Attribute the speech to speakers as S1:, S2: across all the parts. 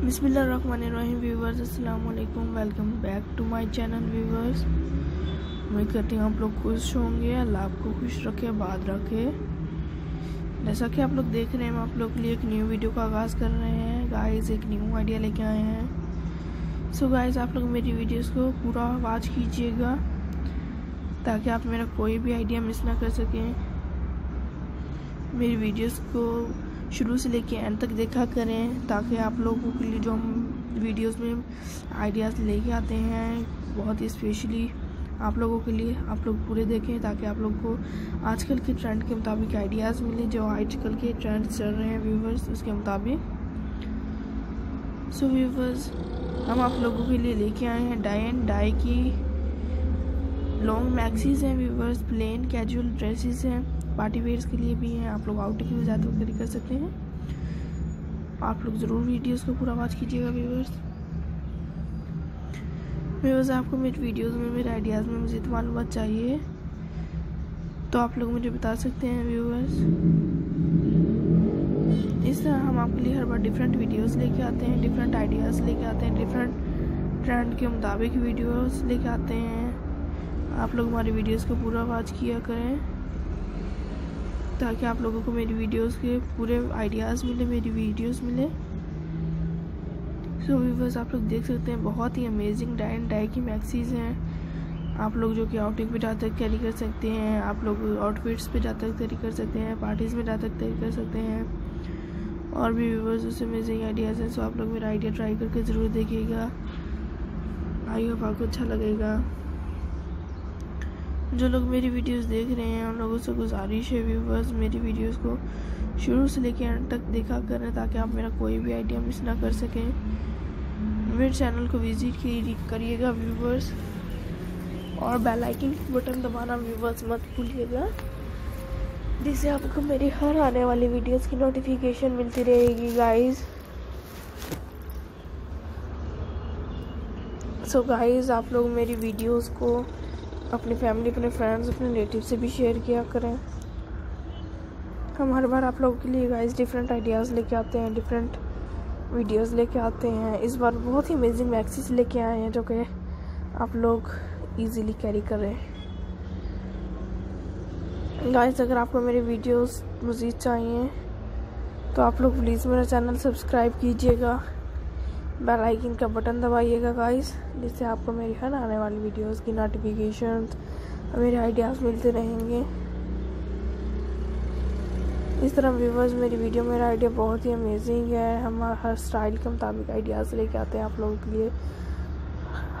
S1: बिस्मिल्लाहिर्रहमानिर्रहीम व्यूवर्स अस्सलाम वालेकुम back to my channel viewers. उम्मीद करती हूँ आप लोग खुश होंगे, अल्लाह आपको खुश रखे बाद रखे। जैसा कि आप लोग देख रहे हैं, हम आप लोग के लिए एक न्यू वीडियो का आगाज़ कर रहे हैं। गाइस एक न्यू आइडिया लेके आए हैं। सो गाइस आप लोग मेरी वीडियोस को पूरा वॉच कीजिएगा, ताकि आप मेरा कोई भी आइडिया मिस ना कर सकें। मेरी वीडियोस को शुरू से लेके एंड तक देखा करें ताकि आप लोगों के लिए जो हम वीडियोस में आइडियाज़ लेके आते हैं, बहुत ही स्पेशली आप लोगों के लिए आप लोग पूरे देखें ताकि आप लोग को आजकल के ट्रेंड के मुताबिक आइडियाज़ मिले, जो आजकल के ट्रेंड चल रहे हैं व्यूवर्स उसके मुताबिक। सो व्यूवर्स हम आप लोगों के लिए लेके आए हैं डाई एंड डाई की। लॉन्ग मैक्सीज हैं व्यूवर्स प्लेन कैजुअल ड्रेसेस हैं। पार्टी वेयर्स के लिए भी हैं, आप लोग आउटिंग में जाते खरीद कर सकते हैं। आप लोग ज़रूर वीडियोस को पूरा वॉच कीजिएगा व्यूवर्स व्यूवर्स आपको मेरे वीडियोस में, मेरे आइडियाज़ में मुझे मालूम चाहिए तो आप लोग मुझे बता सकते हैं व्यूवर्स इस तरह हम आपके लिए हर बार डिफरेंट वीडियोस लेके आते हैं डिफरेंट आइडियाज़ लेके आते हैं डिफरेंट ट्रेंड के मुताबिक वीडियोस लेके आते हैं। आप लोग हमारी वीडियोस को पूरा वॉच किया करें। ताकि आप लोगों को मेरी वीडियोस के पूरे आइडियाज़ मिले, मेरी वीडियोस मिले। सो व्यूवर्स आप लोग देख सकते हैं, बहुत ही अमेजिंग डाई एंड डाई की मैक्सीज हैं। आप लोग जो कि आउटिंग पे जाते तक कैरी कर सकते हैं। आप लोग आउटफिट्स पे जाते तक कैरी कर सकते हैं। पार्टीज़ में जाते तक कैरी कर सकते हैं। और भी व्यूवर्स उससे अमेजिंग आइडियाज़ हैं। सो आप लोग मेरा आइडिया ट्राई करके ज़रूर देखिएगा। आई होप आपको अच्छा लगेगा। जो लोग मेरी वीडियोस देख रहे हैं, उन लोगों से गुजारिश है व्यूवर्स मेरी वीडियोस को शुरू से लेकर एंड तक देखा करें ताकि आप मेरा कोई भी आइडिया मिस ना कर सकें। मेरे चैनल को विज़िट करिएगा व्यूवर्स और बेल आइकन बटन दबाना व्यूवर्स मत भूलिएगा। जिससे आपको मेरी हर आने वाली वीडियोस की नोटिफिकेशन मिलती रहेगी गाइस सो गाइस आप लोग मेरी वीडियोस को अपनी फैमिली अपने फ्रेंड्स अपने रिलेटिव से भी शेयर किया करें। हम हर बार आप लोगों के लिए गाइस डिफरेंट आइडियाज़ लेके आते हैं डिफरेंट वीडियोस लेके आते हैं। इस बार बहुत ही अमेजिंग मैक्सीज लेके आए हैं जो कि आप लोग इजीली कैरी करें। गाइस अगर आपको मेरे वीडियोस मज़ीद चाहिए तो आप लोग प्लीज़ मेरा चैनल सब्सक्राइब कीजिएगा। बेल आइकन का बटन दबाइएगा गाइस जिससे आपको मेरी हर आने वाली वीडियोस की नोटिफिकेशन मेरे आइडियाज़ मिलते रहेंगे। इस तरह व्यूवर्स मेरी वीडियो मेरा आइडिया बहुत ही अमेजिंग है। हम हर स्टाइल के मुताबिक आइडियाज़ लेके आते हैं आप लोगों के लिए।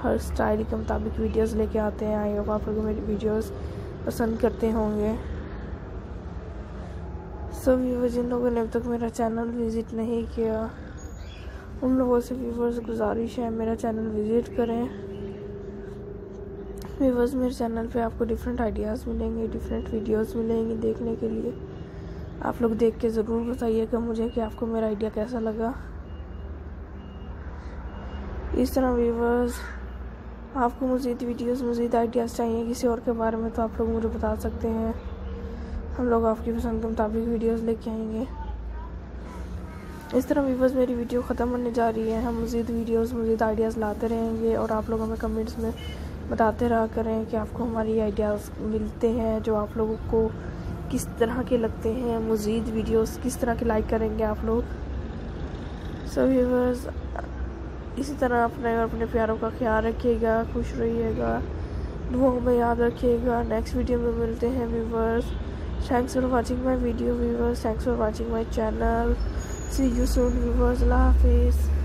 S1: हर स्टाइल के मुताबिक वीडियोस लेके आते हैं। आई होप आप लोग मेरी वीडियोस पसंद करते होंगे। सो व्यूवर्स जिन लोगों ने अब तक मेरा चैनल विज़िट नहीं किया उन लोगों से व्यूवर्स गुजारिश है, मेरा चैनल विज़िट करें। व्यूवर्स मेरे चैनल पे आपको डिफरेंट आइडियाज़ मिलेंगे डिफरेंट वीडियोस मिलेंगे देखने के लिए। आप लोग देख के ज़रूर बताइएगा मुझे कि आपको मेरा आइडिया कैसा लगा। इस तरह व्यूवर्स आपको मज़ीद वीडियोस मज़ीद आइडियाज़ चाहिए किसी और के बारे में तो आप लोग मुझे बता सकते हैं। हम लोग आपकी पसंद के मुताबिक वीडियोस लेके आएँगे। इस तरह वीवर्स मेरी वीडियो ख़त्म होने जा रही है। हम मज़ीद वीडियोस मज़ीद आइडियाज़ लाते रहेंगे और आप लोग हमें कमेंट्स में बताते रहा करें कि आपको हमारी आइडियाज़ मिलते हैं, जो आप लोगों को किस तरह के लगते हैं। मज़ीद वीडियोस किस तरह के लाइक करेंगे आप लोग। सो व्यूवर्स इसी तरह अपने और अपने प्यारों का ख्याल रखिएगा, खुश रहिएगा, दुआओं में याद रखिएगा। नेक्स्ट वीडियो में मिलते हैं viewers thanks for watching my video viewers thanks for watching my channel See you soon viewers. Allah Hafiz.